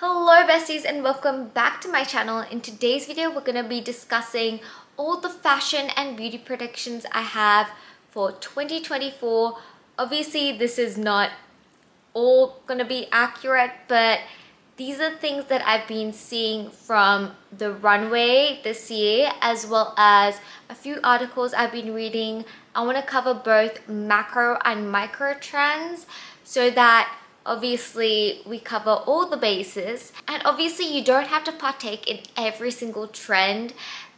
Hello besties and welcome back to my channel. In today's video we're going to be discussing all the fashion and beauty predictions I have for 2024. Obviously this is not all going to be accurate but these are things that I've been seeing from the runway this year as well as a few articles I've been reading. I want to cover both macro and micro trends so that obviously we cover all the bases and obviously you don't have to partake in every single trend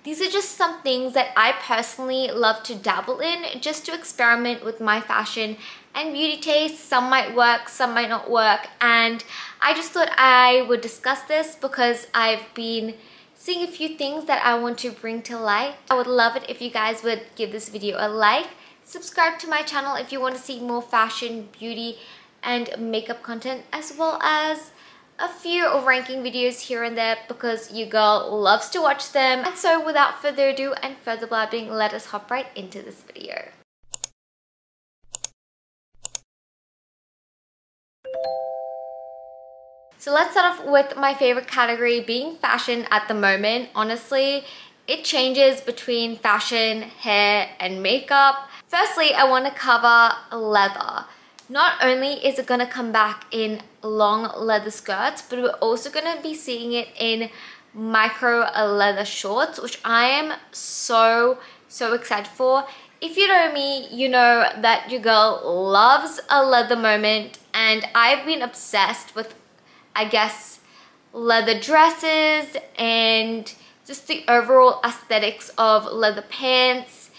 these are just some things that I personally love to dabble in just to experiment with my fashion and beauty taste. Some might work, some might not work. And I just thought I would discuss this because I've been seeing a few things that I want to bring to light. I would love it if you guys would give this video a like. Subscribe to my channel if you want to see more fashion, beauty, and makeup content as well as a few ranking videos here and there because you girl loves to watch them. And so without further ado and further blabbing, let us hop right into this video. So let's start off with my favorite category being fashion at the moment. Honestly, it changes between fashion, hair, and makeup. Firstly, I want to cover leather. Not only is it going to come back in long leather skirts, but we're also going to be seeing it in micro leather shorts, which I am so, so excited for. If you know me, you know that your girl loves a leather moment and I've been obsessed with, I guess, leather dresses and just the overall aesthetics of leather pants.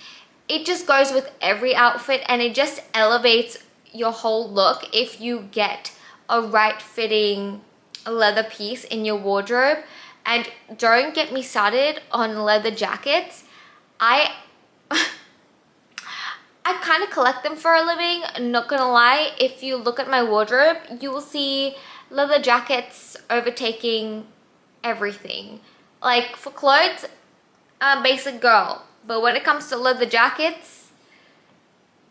It just goes with every outfit and it just elevates your whole look if you get a right fitting leather piece in your wardrobe. And don't get me started on leather jackets. I i kind of collect them for a living not gonna lie. If you look at my wardrobe you will see leather jackets overtaking everything. Like for clothes i'm a basic girl. But when it comes to leather jackets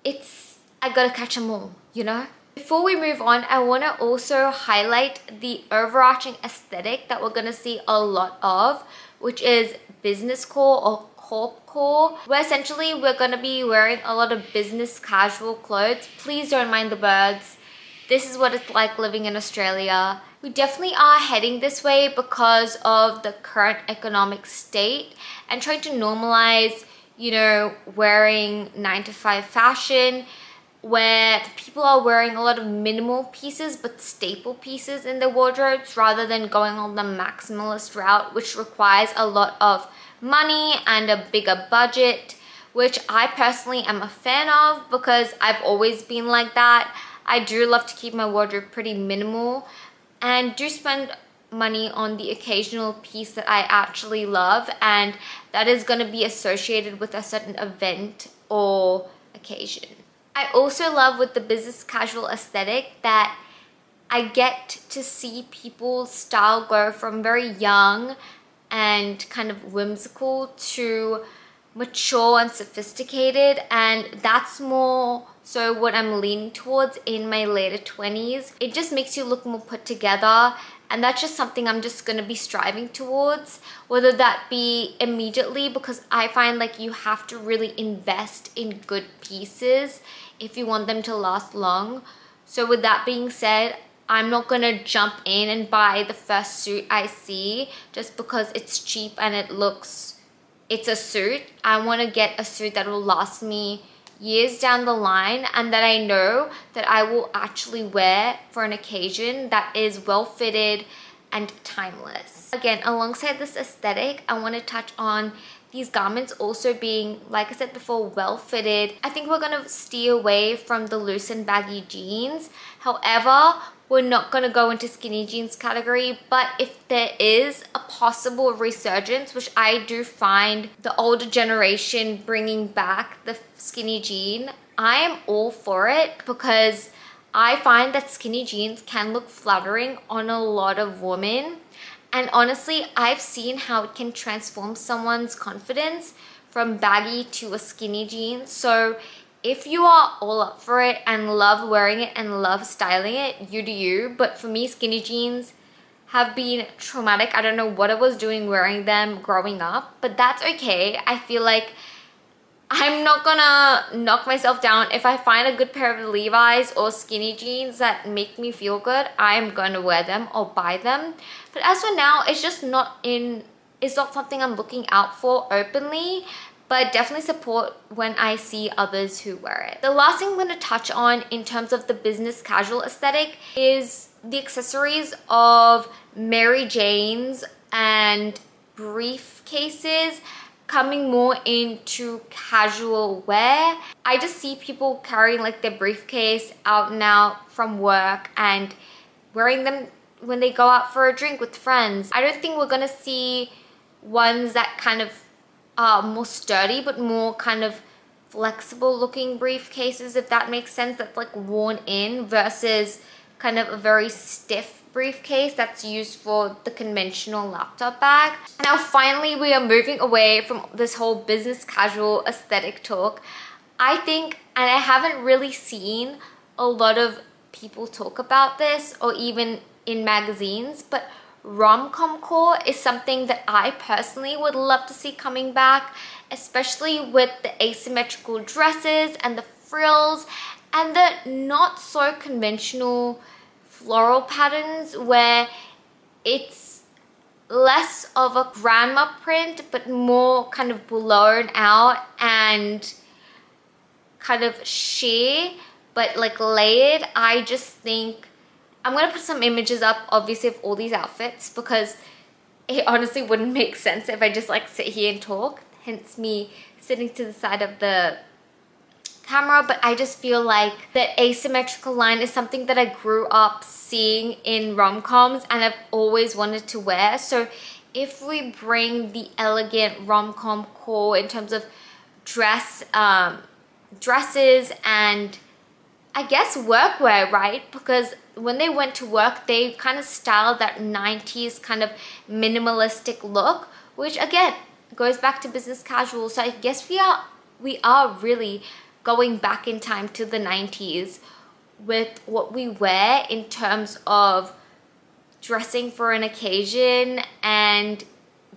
it's i gotta catch them all you know before we move on, I want to also highlight the overarching aesthetic that we're going to see a lot of, which is business core or corp core, where essentially we're going to be wearing a lot of business casual clothes. Please don't mind the birds. This is what it's like living in Australia. We definitely are heading this way because of the current economic state and trying to normalize, you know, wearing 9 to 5 fashion, where people are wearing a lot of minimal pieces but staple pieces in their wardrobes rather than going on the maximalist route which requires a lot of money and a bigger budget which I personally am a fan of because I've always been like that. I do love to keep my wardrobe pretty minimal and do spend money on the occasional piece that I actually love and that is going to be associated with a certain event or occasion. I also love with the business casual aesthetic that I get to see people's style go from very young and kind of whimsical to mature and sophisticated and that's more so what I'm leaning towards in my later 20s. It just makes you look more put together and that's just something I'm just going to be striving towards whether that be immediately because I find like you have to really invest in good pieces if you want them to last long so with that being said I'm not gonna jump in and buy the first suit I see just because it's cheap and it looks it's a suit I want to get a suit that will last me years down the line and that I know that I will actually wear for an occasion that is well fitted and timeless. Again, alongside this aesthetic, I want to touch on these garments also being, like I said before, well fitted. I think we're to steer away from the loose and baggy jeans. However, we're not to go into skinny jeans category but if there is a possible resurgence which I do find the older generation bringing back the skinny jean I am all for it because I find that skinny jeans can look flattering on a lot of women and honestly I've seen how it can transform someone's confidence from baggy to a skinny jean so if you are all up for it and love wearing it and love styling it, you do you. But for me, skinny jeans have been traumatic. I don't know what I was doing wearing them growing up, but that's okay. I feel like I'm not gonna knock myself down. If I find a good pair of Levi's or skinny jeans that make me feel good, I'm gonna wear them or buy them. But as for now, it's just not in, it's not something I'm looking out for openly but definitely support when I see others who wear it. The last thing I'm going to touch on in terms of the business casual aesthetic is the accessories of Mary Jane's and briefcases coming more into casual wear. I just see people carrying like their briefcase out out from work and wearing them when they go out for a drink with friends. I don't think we're gonna see ones that kind of are more sturdy but more kind of flexible looking briefcases if that makes sense that's like worn in versus kind of a very stiff briefcase that's used for the conventional laptop bag. Now finally we are moving away from this whole business casual aesthetic talk. I think, and I haven't really seen a lot of people talk about this or even in magazines, but rom-com core is something that I personally would love to see coming back, especially with the asymmetrical dresses and the frills and the not so conventional floral patterns where it's less of a grandma print but more kind of blown out and kind of sheer but like layered. I just think I'm gonna put some images up obviously of all these outfits because it honestly wouldn't make sense if I just like sit here and talk. Hence me sitting to the side of the camera, but I just feel like the asymmetrical line is something that I grew up seeing in rom-coms and I've always wanted to wear. So if we bring the elegant rom-com core in terms of dress, um, dresses and I guess workwear, right? Because when they went to work, they kind of styled that 90s kind of minimalistic look, which again, goes back to business casual. So I guess we are we are really going back in time to the 90s with what we wear in terms of dressing for an occasion and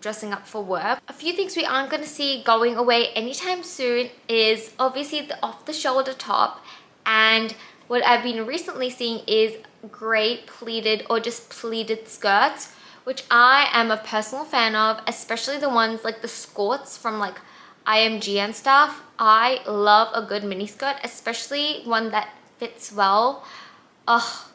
dressing up for work. A few things we aren't going to see going away anytime soon is obviously the off-the-shoulder top and what I've been recently seeing is great pleated or just pleated skirts which I am a personal fan of especially the ones like the skirts from like IMG and stuff, I love a good miniskirt, especially one that fits well. Ugh,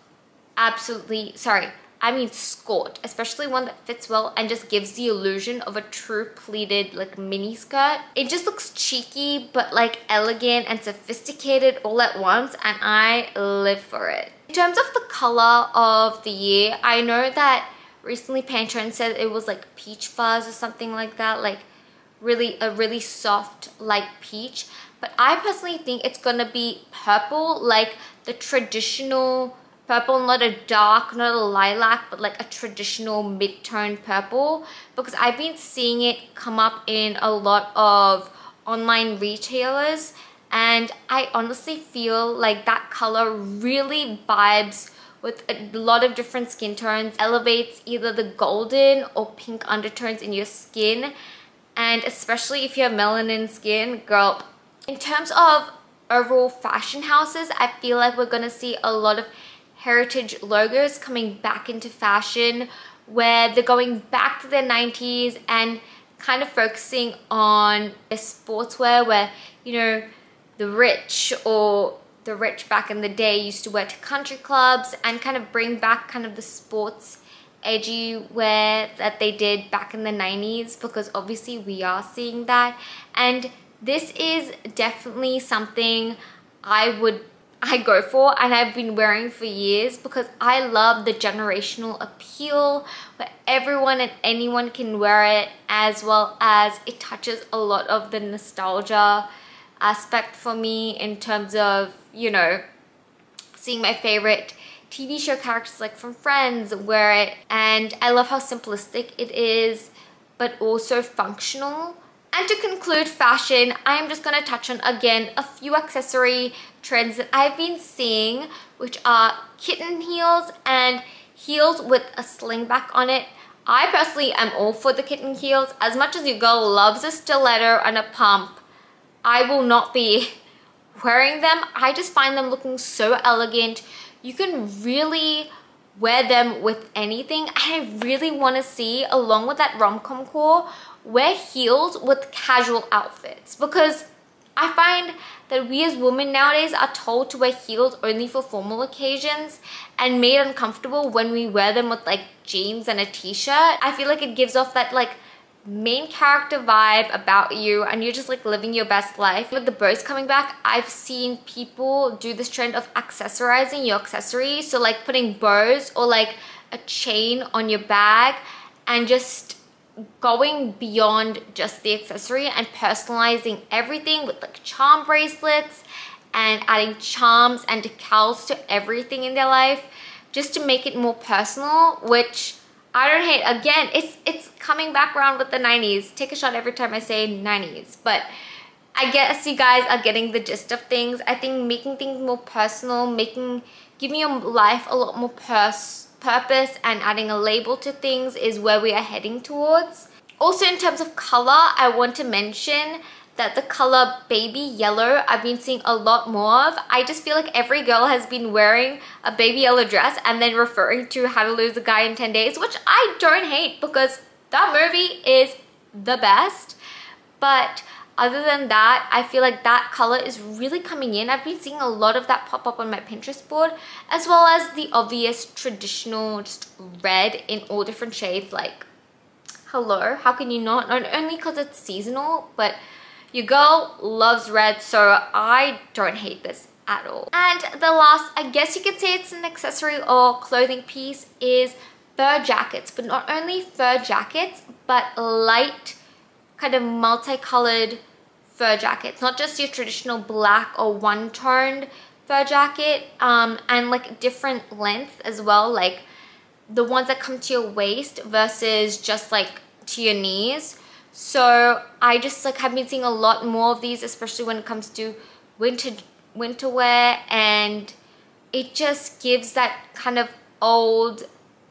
absolutely, sorry, I mean skirt, especially one that fits well and just gives the illusion of a true pleated like mini skirt. It just looks cheeky but like elegant and sophisticated all at once and I live for it. In terms of the color of the year, I know that recently Pantone said it was like peach fuzz or something like that, like really a really soft light peach. But I personally think it's gonna be purple like the traditional purple not a dark not a lilac but like a traditional mid-tone purple. Because I've been seeing it come up in a lot of online retailers. And I honestly feel like that color really vibes with a lot of different skin tones. Elevates either the golden or pink undertones in your skin and especially if you have melanin skin, girl, in terms of overall fashion houses, I feel like we're gonna see a lot of heritage logos coming back into fashion where they're going back to their 90s and kind of focusing on a sportswear where, you know, the rich or the rich back in the day used to wear to country clubs and kind of bring back kind of the sports edgy wear that they did back in the 90s because obviously we are seeing that. And this is definitely something I would I go for and I've been wearing for years because I love the generational appeal where everyone and anyone can wear it as well as it touches a lot of the nostalgia aspect for me in terms of, you know, seeing my favorite TV show characters like from Friends wear it and I love how simplistic it is but also functional. And to conclude fashion, I am just going to touch on again a few accessory trends that I've been seeing which are kitten heels and heels with a sling back on it. I personally am all for the kitten heels. As much as your girl loves a stiletto and a pump, I will not be wearing them. I just find them looking so elegant. You can really wear them with anything. I really want to see, along with that rom-com core, wear heels with casual outfits because I find that we as women nowadays are told to wear heels only for formal occasions and made uncomfortable when we wear them with like jeans and a t-shirt. I feel like it gives off that like main character vibe about you and you're just like living your best life. With the bows coming back, I've seen people do this trend of accessorizing your accessories. So like putting bows or like a chain on your bag and just going beyond just the accessory and personalizing everything with like charm bracelets and adding charms and decals to everything in their life just to make it more personal, which I don't hate. Again, it's it's coming back around with the 90s. Take a shot every time I say 90s. But I guess you guys are getting the gist of things. I think making things more personal, making giving your life a lot more pers purpose and adding a label to things is where we are heading towards. Also in terms of color, I want to mention that the color baby yellow I've been seeing a lot more of. I just feel like every girl has been wearing a baby yellow dress and then referring to how to lose a guy in 10 days, which I don't hate because that movie is the best. But other than that, I feel like that color is really coming in. I've been seeing a lot of that pop up on my Pinterest board, as well as the obvious traditional just red in all different shades like hello, how can you not? Not only because it's seasonal, but your girl loves red, so I don't hate this at all. And the last, I guess you could say it's an accessory or clothing piece, is fur jackets. But not only fur jackets, but light, kind of multicolored fur jackets. Not just your traditional black or one-toned fur jacket, um, and like different lengths as well, like the ones that come to your waist versus just like to your knees. So I just like have been seeing a lot more of these, especially when it comes to winter winter wear and it just gives that kind of old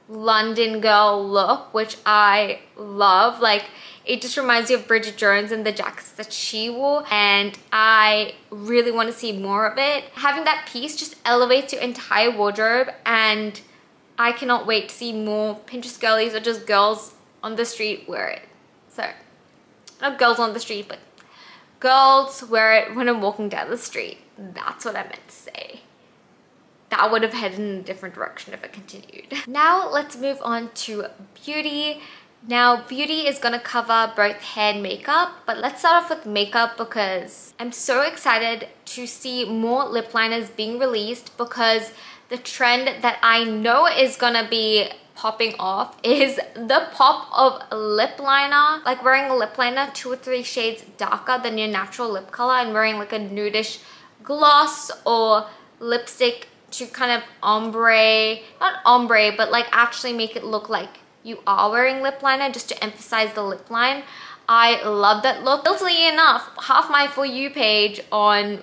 London girl look, which I love. Like it just reminds me of Bridget Jones and the jackets that she wore and I really want to see more of it. Having that piece just elevates your entire wardrobe and I cannot wait to see more Pinterest girlies or just girls on the street wear it. So not girls on the street, but girls wear it when I'm walking down the street. That's what I meant to say. That would have headed in a different direction if it continued. Now let's move on to beauty. Now beauty is gonna cover both hair and makeup, but let's start off with makeup because I'm so excited to see more lip liners being released because the trend that I know is gonna be popping off is the pop of lip liner. Like wearing a lip liner two or three shades darker than your natural lip color and wearing like a nudish gloss or lipstick to kind of ombre, not ombre, but like actually make it look like you are wearing lip liner just to emphasize the lip line. I love that look. Guiltily enough, half my For You page on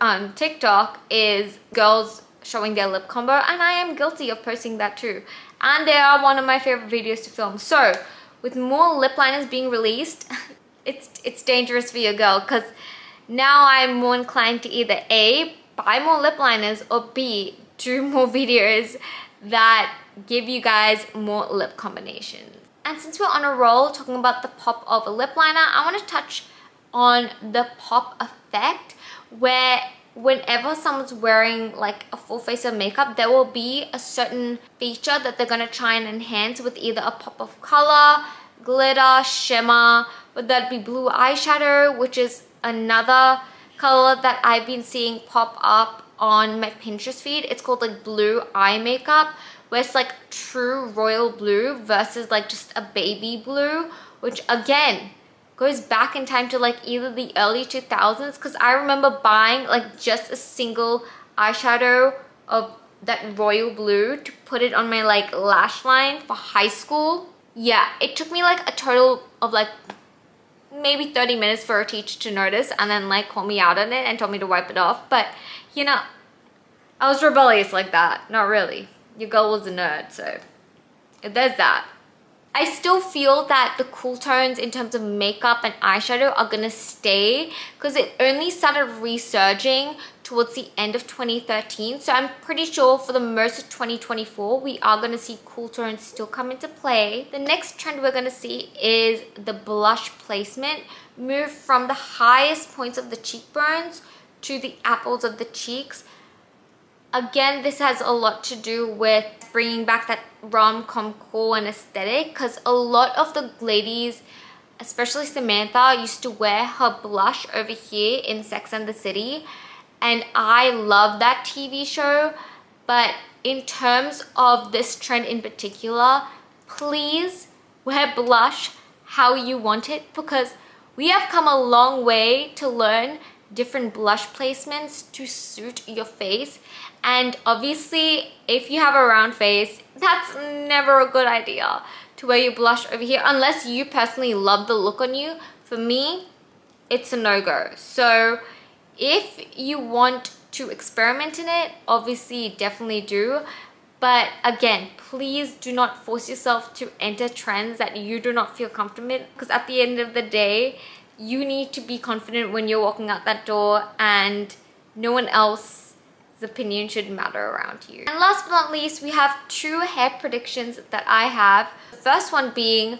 um, TikTok is girls showing their lip combo and I am guilty of posting that too and they are one of my favorite videos to film. So with more lip liners being released, it's, it's dangerous for your girl because now I'm more inclined to either A, buy more lip liners or B, do more videos that give you guys more lip combinations. And since we're on a roll talking about the pop of a lip liner, I want to touch on the pop effect where whenever someone's wearing like a full face of makeup, there will be a certain feature that they're gonna try and enhance with either a pop of color, glitter, shimmer, would that be blue eyeshadow, which is another color that I've been seeing pop up on my Pinterest feed. It's called like blue eye makeup, where it's like true royal blue versus like just a baby blue, which again, goes back in time to like either the early 2000s because I remember buying like just a single eyeshadow of that royal blue to put it on my like lash line for high school. Yeah, it took me like a total of like maybe 30 minutes for a teacher to notice and then like call me out on it and told me to wipe it off. But you know, I was rebellious like that. Not really, your girl was a nerd, so there's that. I still feel that the cool tones in terms of makeup and eyeshadow are gonna stay because it only started resurging towards the end of 2013. So I'm pretty sure for the most of 2024, we are gonna see cool tones still come into play. The next trend we're gonna see is the blush placement move from the highest points of the cheekbones to the apples of the cheeks Again, this has a lot to do with bringing back that rom-com cool and aesthetic because a lot of the ladies, especially Samantha, used to wear her blush over here in Sex and the City. And I love that TV show. But in terms of this trend in particular, please wear blush how you want it because we have come a long way to learn different blush placements to suit your face. And obviously if you have a round face that's never a good idea to wear your blush over here unless you personally love the look on you. For me it's a no-go. So if you want to experiment in it obviously definitely do. But again please do not force yourself to enter trends that you do not feel comfortable because at the end of the day you need to be confident when you're walking out that door and no one else's opinion should matter around you. And last but not least, we have two hair predictions that I have. The first one being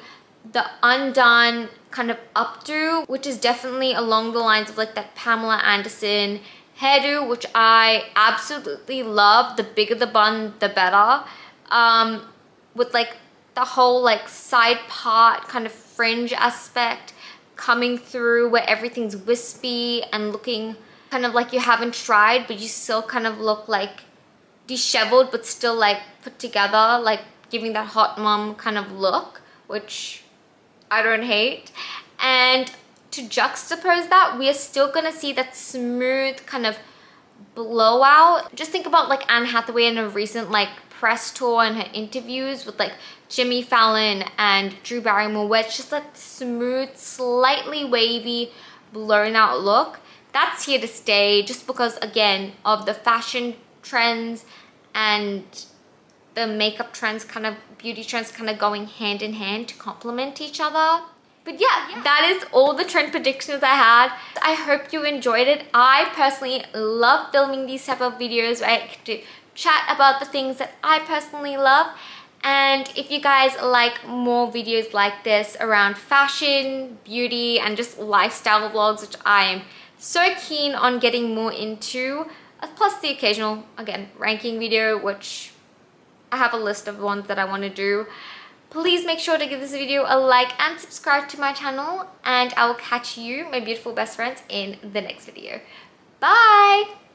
the undone kind of updo, which is definitely along the lines of like that Pamela Anderson hairdo, which I absolutely love. The bigger the bun, the better. Um, with like the whole like side part kind of fringe aspect coming through where everything's wispy and looking kind of like you haven't tried but you still kind of look like disheveled but still like put together like giving that hot mom kind of look which I don't hate. And to juxtapose that we are still gonna see that smooth kind of blowout. Just think about like Anne Hathaway in a recent like press tour and her interviews with like Jimmy Fallon and Drew Barrymore where it's just like smooth, slightly wavy, blown out look. That's here to stay just because again of the fashion trends and the makeup trends kind of beauty trends kind of going hand in hand to complement each other. But yeah, yeah, that is all the trend predictions I had. I hope you enjoyed it. I personally love filming these type of videos where I get to chat about the things that I personally love. And if you guys like more videos like this around fashion, beauty, and just lifestyle vlogs, which I am so keen on getting more into, plus the occasional, again, ranking video, which I have a list of ones that I want to do. Please make sure to give this video a like and subscribe to my channel and I will catch you, my beautiful best friends, in the next video. Bye!